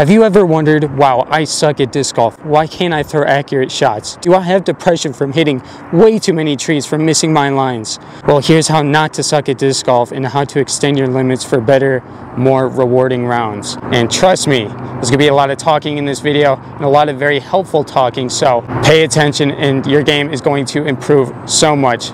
Have you ever wondered, wow, I suck at disc golf. Why can't I throw accurate shots? Do I have depression from hitting way too many trees from missing my lines? Well, here's how not to suck at disc golf and how to extend your limits for better, more rewarding rounds. And trust me, there's gonna be a lot of talking in this video and a lot of very helpful talking, so pay attention and your game is going to improve so much.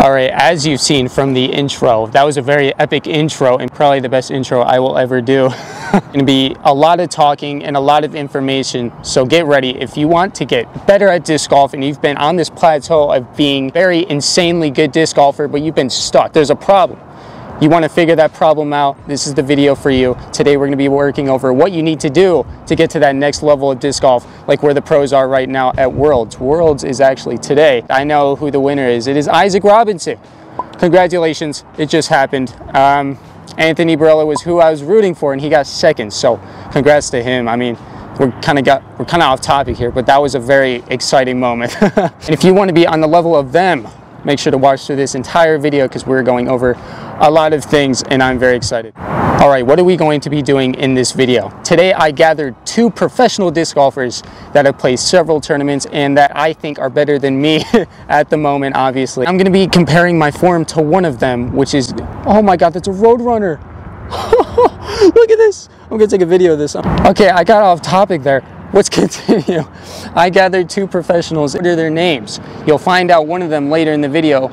All right, as you've seen from the intro, that was a very epic intro and probably the best intro I will ever do. gonna be a lot of talking and a lot of information, so get ready. If you want to get better at disc golf and you've been on this plateau of being very insanely good disc golfer, but you've been stuck, there's a problem you want to figure that problem out, this is the video for you. Today we're going to be working over what you need to do to get to that next level of disc golf, like where the pros are right now at Worlds. Worlds is actually today. I know who the winner is. It is Isaac Robinson. Congratulations, it just happened. Um, Anthony Barela was who I was rooting for, and he got second. So congrats to him. I mean, we're kind of got we're kind of off topic here, but that was a very exciting moment. and if you want to be on the level of them, make sure to watch through this entire video because we're going over a lot of things and I'm very excited. All right, what are we going to be doing in this video? Today I gathered two professional disc golfers that have played several tournaments and that I think are better than me at the moment, obviously. I'm gonna be comparing my form to one of them, which is, oh my God, that's a Roadrunner. Look at this. I'm gonna take a video of this. Okay, I got off topic there. Let's continue. I gathered two professionals. What are their names? You'll find out one of them later in the video.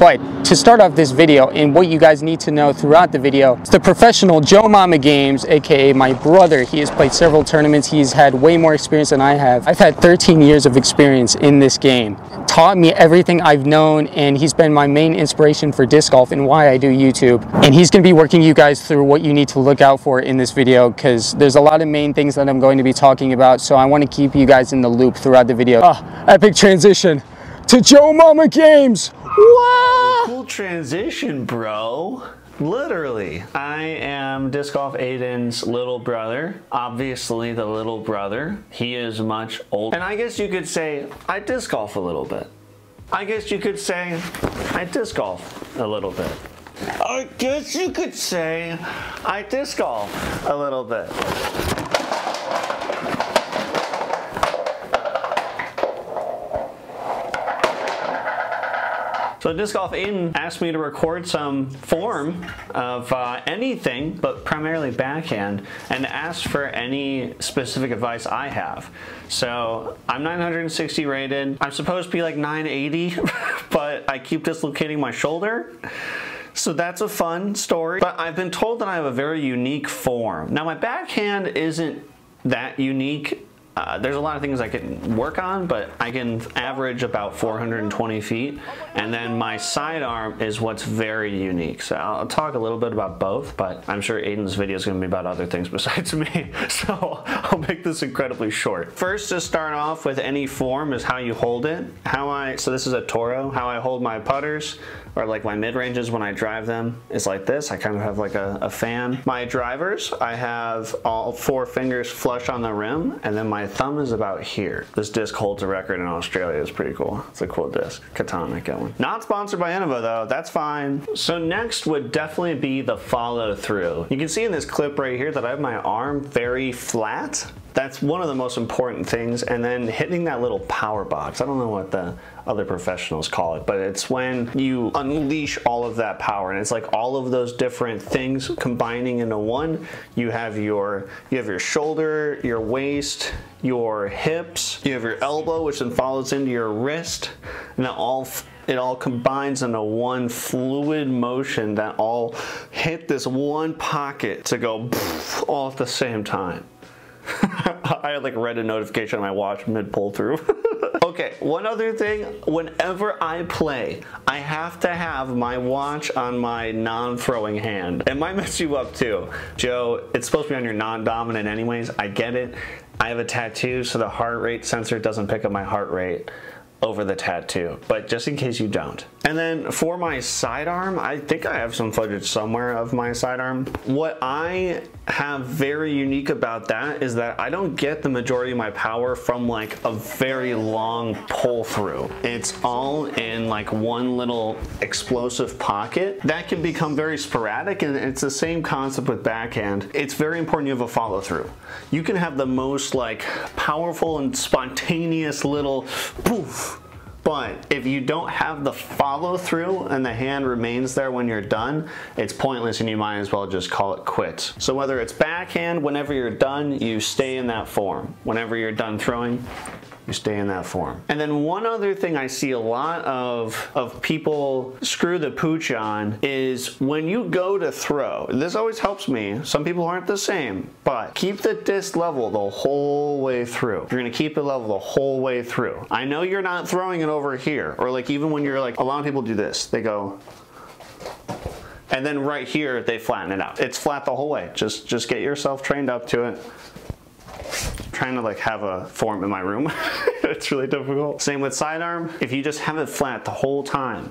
But to start off this video and what you guys need to know throughout the video, it's the professional Joe Mama Games, aka my brother. He has played several tournaments. He's had way more experience than I have. I've had 13 years of experience in this game. Taught me everything I've known and he's been my main inspiration for disc golf and why I do YouTube. And he's gonna be working you guys through what you need to look out for in this video because there's a lot of main things that I'm going to be talking about. So I wanna keep you guys in the loop throughout the video. Oh, epic transition to Joe Mama Games. Wow! Cool transition, bro. Literally. I am Disc Golf Aiden's little brother. Obviously, the little brother. He is much older. And I guess you could say, I disc golf a little bit. I guess you could say, I disc golf a little bit. I guess you could say, I disc golf a little bit. So Disc Golf Aiden asked me to record some form of uh, anything, but primarily backhand, and asked for any specific advice I have. So I'm 960 rated. I'm supposed to be like 980, but I keep dislocating my shoulder. So that's a fun story. But I've been told that I have a very unique form. Now my backhand isn't that unique uh, there's a lot of things I can work on, but I can average about 420 feet. And then my sidearm is what's very unique. So I'll talk a little bit about both, but I'm sure Aiden's video is going to be about other things besides me. So I'll make this incredibly short. First to start off with any form is how you hold it. How I, so this is a Toro, how I hold my putters or like my mid-ranges when I drive them is like this. I kind of have like a, a, fan. My drivers, I have all four fingers flush on the rim and then my thumb is about here. This disc holds a record in Australia. It's pretty cool. It's a cool disc. Katana, get one. Not sponsored by Innova though, that's fine. So next would definitely be the follow through. You can see in this clip right here that I have my arm very flat that's one of the most important things. And then hitting that little power box. I don't know what the other professionals call it, but it's when you unleash all of that power. And it's like all of those different things combining into one. You have your you have your shoulder, your waist, your hips, you have your elbow, which then follows into your wrist, and that all it all combines into one fluid motion that all hit this one pocket to go all at the same time. I like read a notification on my watch mid pull through. okay, one other thing, whenever I play, I have to have my watch on my non-throwing hand. It might mess you up too. Joe, it's supposed to be on your non-dominant anyways, I get it. I have a tattoo so the heart rate sensor doesn't pick up my heart rate. Over the tattoo, but just in case you don't. And then for my sidearm, I think I have some footage somewhere of my sidearm. What I have very unique about that is that I don't get the majority of my power from like a very long pull through. It's all in like one little explosive pocket. That can become very sporadic and it's the same concept with backhand. It's very important you have a follow through. You can have the most like powerful and spontaneous little poof but if you don't have the follow through and the hand remains there when you're done, it's pointless and you might as well just call it quits. So whether it's backhand, whenever you're done, you stay in that form. Whenever you're done throwing, you stay in that form. And then one other thing I see a lot of, of people screw the pooch on is when you go to throw, this always helps me, some people aren't the same, but keep the disc level the whole way through. You're gonna keep it level the whole way through. I know you're not throwing it over here, or like even when you're like, a lot of people do this, they go, and then right here they flatten it out. It's flat the whole way. Just just get yourself trained up to it trying to like have a form in my room. it's really difficult. Same with sidearm. If you just have it flat the whole time,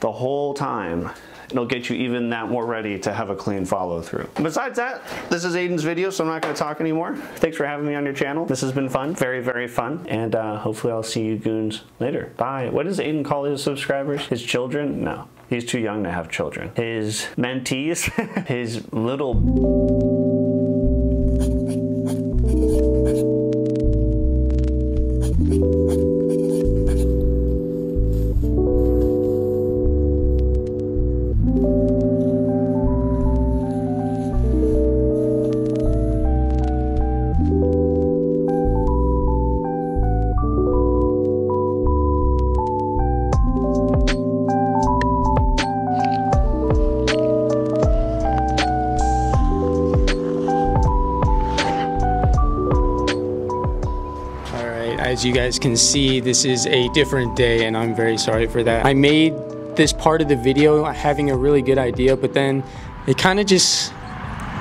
the whole time, it'll get you even that more ready to have a clean follow through. Besides that, this is Aiden's video, so I'm not gonna talk anymore. Thanks for having me on your channel. This has been fun, very, very fun. And uh, hopefully I'll see you goons later. Bye. What does Aiden call his subscribers? His children? No, he's too young to have children. His mentees? his little As you guys can see, this is a different day and I'm very sorry for that. I made this part of the video having a really good idea, but then it kind of just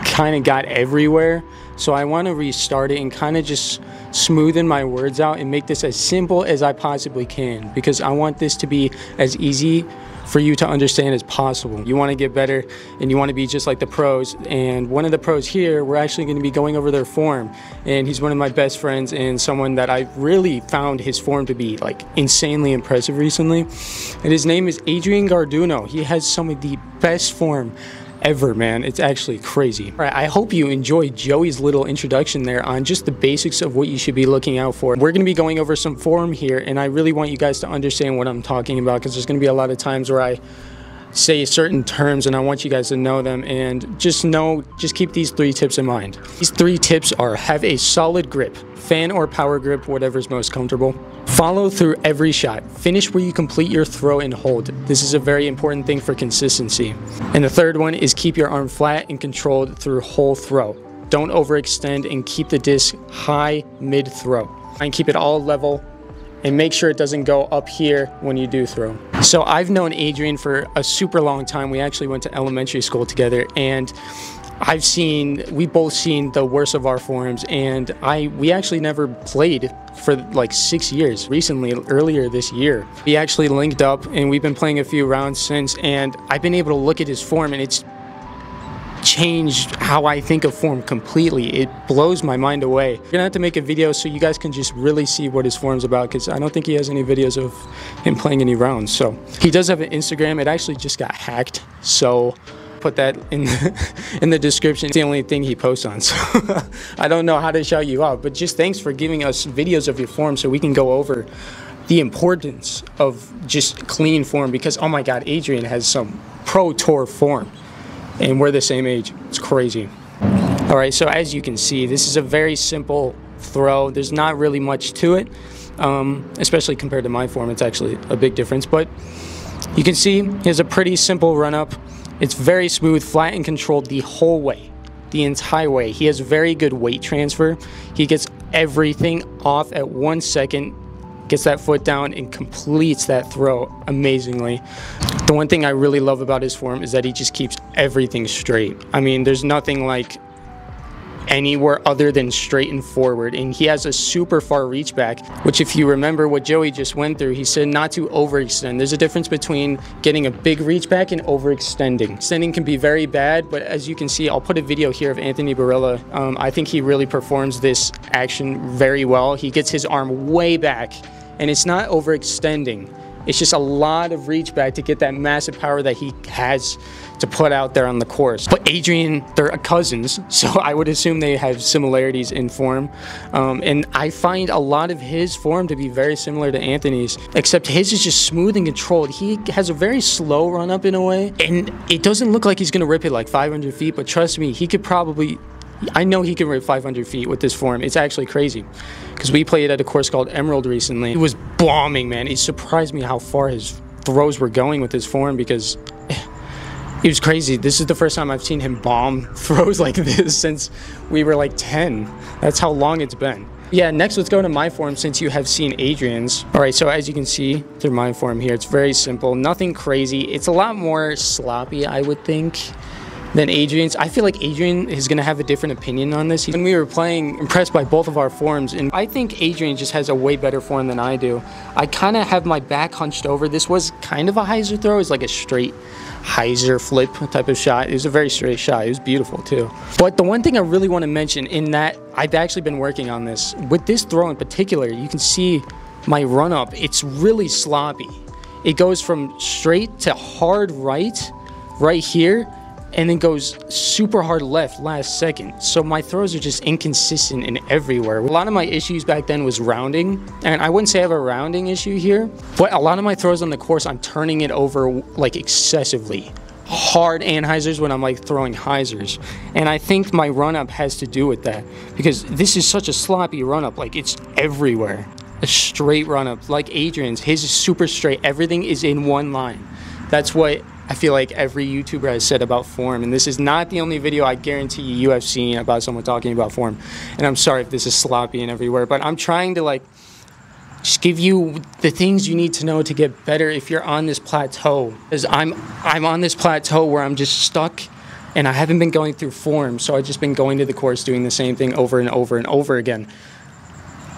kind of got everywhere. So I want to restart it and kind of just smoothen my words out and make this as simple as I possibly can because I want this to be as easy for you to understand as possible. You want to get better and you want to be just like the pros. And one of the pros here, we're actually going to be going over their form. And he's one of my best friends and someone that I really found his form to be like insanely impressive recently. And his name is Adrian Garduno. He has some of the best form ever, man. It's actually crazy. All right, I hope you enjoyed Joey's little introduction there on just the basics of what you should be looking out for. We're going to be going over some form here, and I really want you guys to understand what I'm talking about because there's going to be a lot of times where I say certain terms and I want you guys to know them and just know just keep these three tips in mind. These three tips are have a solid grip, fan or power grip, whatever's most comfortable. Follow through every shot. Finish where you complete your throw and hold. This is a very important thing for consistency. And the third one is keep your arm flat and controlled through whole throw. Don't overextend and keep the disc high mid throw. And keep it all level and make sure it doesn't go up here when you do throw. So I've known Adrian for a super long time. We actually went to elementary school together and I've seen, we both seen the worst of our forms and I, we actually never played for like six years. Recently, earlier this year, we actually linked up and we've been playing a few rounds since and I've been able to look at his form and it's changed how I think of form completely. It blows my mind away. We're gonna have to make a video so you guys can just really see what his form's about because I don't think he has any videos of him playing any rounds. So he does have an Instagram. It actually just got hacked. So put that in the, in the description. It's the only thing he posts on. So I don't know how to shout you out, but just thanks for giving us videos of your form so we can go over the importance of just clean form because oh my god, Adrian has some pro tour form and we're the same age. It's crazy. All right, so as you can see, this is a very simple throw. There's not really much to it, um, especially compared to my form. It's actually a big difference, but you can see he has a pretty simple run up. It's very smooth, flat and controlled the whole way, the entire way. He has very good weight transfer. He gets everything off at one second gets that foot down and completes that throw amazingly. The one thing I really love about his form is that he just keeps everything straight. I mean, there's nothing like anywhere other than straight and forward. And he has a super far reach back, which if you remember what Joey just went through, he said not to overextend. There's a difference between getting a big reach back and overextending. Extending can be very bad, but as you can see, I'll put a video here of Anthony Barela. Um, I think he really performs this action very well. He gets his arm way back and it's not overextending. It's just a lot of reach back to get that massive power that he has to put out there on the course. But Adrian, they're cousins, so I would assume they have similarities in form. Um, and I find a lot of his form to be very similar to Anthony's, except his is just smooth and controlled. He has a very slow run up in a way, and it doesn't look like he's gonna rip it like 500 feet, but trust me, he could probably I know he can rip 500 feet with this form. It's actually crazy because we played at a course called Emerald recently. It was bombing, man. It surprised me how far his throws were going with his form because eh, it was crazy. This is the first time I've seen him bomb throws like this since we were like 10. That's how long it's been. Yeah, next let's go to my form since you have seen Adrian's. All right, so as you can see through my form here, it's very simple, nothing crazy. It's a lot more sloppy, I would think than Adrian's. I feel like Adrian is going to have a different opinion on this. When we were playing, impressed by both of our forms, and I think Adrian just has a way better form than I do. I kind of have my back hunched over. This was kind of a hyzer throw. It's like a straight hyzer flip type of shot. It was a very straight shot. It was beautiful too. But the one thing I really want to mention in that I've actually been working on this. With this throw in particular, you can see my run up. It's really sloppy. It goes from straight to hard right, right here, and then goes super hard left last second. So my throws are just inconsistent and everywhere. A lot of my issues back then was rounding, and I wouldn't say I have a rounding issue here, but a lot of my throws on the course, I'm turning it over like excessively. Hard anhyzers when I'm like throwing hyzers. And I think my run up has to do with that because this is such a sloppy run up, like it's everywhere. A straight run up, like Adrian's, his is super straight. Everything is in one line. That's what I feel like every YouTuber has said about form, and this is not the only video I guarantee you have seen about someone talking about form. And I'm sorry if this is sloppy and everywhere, but I'm trying to like just give you the things you need to know to get better if you're on this plateau. Because I'm I'm on this plateau where I'm just stuck and I haven't been going through form, so I've just been going to the course doing the same thing over and over and over again.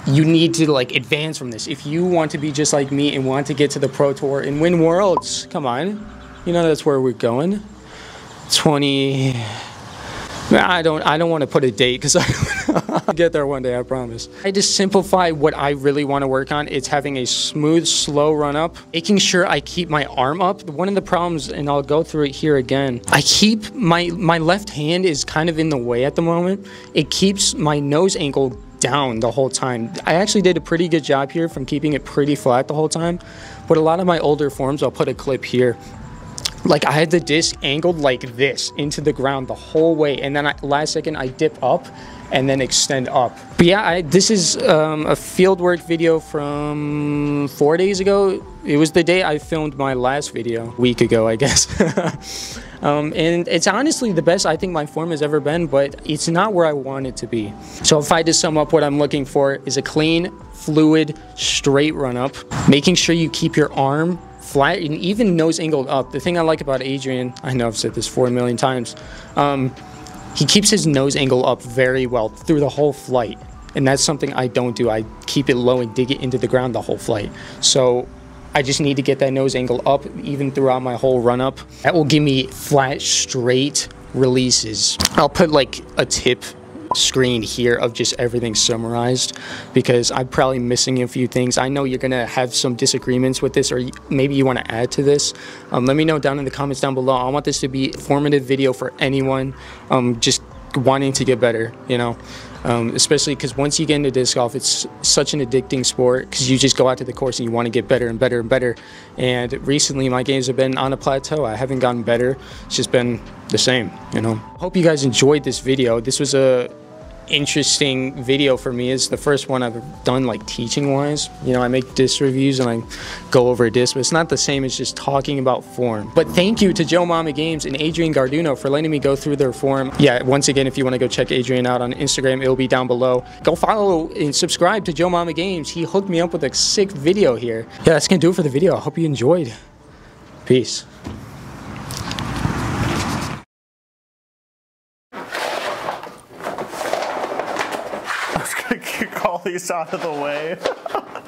You need to like advance from this. If you want to be just like me and want to get to the pro tour and win worlds, come on you know that's where we're going. 20. I don't. I don't want to put a date because I'll get there one day. I promise. I just simplify what I really want to work on. It's having a smooth, slow run up, making sure I keep my arm up. One of the problems, and I'll go through it here again. I keep my my left hand is kind of in the way at the moment. It keeps my nose angle down the whole time. I actually did a pretty good job here from keeping it pretty flat the whole time. But a lot of my older forms, I'll put a clip here like I had the disc angled like this into the ground the whole way, and then I, last second I dip up and then extend up. But yeah, I, this is um, a fieldwork video from four days ago. It was the day I filmed my last video, week ago, I guess. um, and it's honestly the best I think my form has ever been, but it's not where I want it to be. So if I had to sum up what I'm looking for is a clean, fluid, straight run up, making sure you keep your arm flat and even nose angled up. The thing I like about Adrian, I know I've said this four million times, um, he keeps his nose angle up very well through the whole flight. And that's something I don't do. I keep it low and dig it into the ground the whole flight. So I just need to get that nose angle up even throughout my whole run up. That will give me flat, straight releases. I'll put like a tip screen here of just everything summarized because I'm probably missing a few things. I know you're going to have some disagreements with this or maybe you want to add to this. Um, let me know down in the comments down below. I want this to be a formative video for anyone um, just wanting to get better, you know. Um, especially because once you get into disc golf, it's such an addicting sport because you just go out to the course and you want to get better and better and better. And recently, my games have been on a plateau. I haven't gotten better. It's just been the same, you know. Hope you guys enjoyed this video. This was a interesting video for me is the first one I've done like teaching wise. You know, I make disc reviews and I go over a disc, but it's not the same as just talking about form. But thank you to Joe Mama Games and Adrian Garduno for letting me go through their form. Yeah, once again, if you want to go check Adrian out on Instagram, it'll be down below. Go follow and subscribe to Joe Mama Games. He hooked me up with a sick video here. Yeah, that's gonna do it for the video. I hope you enjoyed. Peace. Out of the way.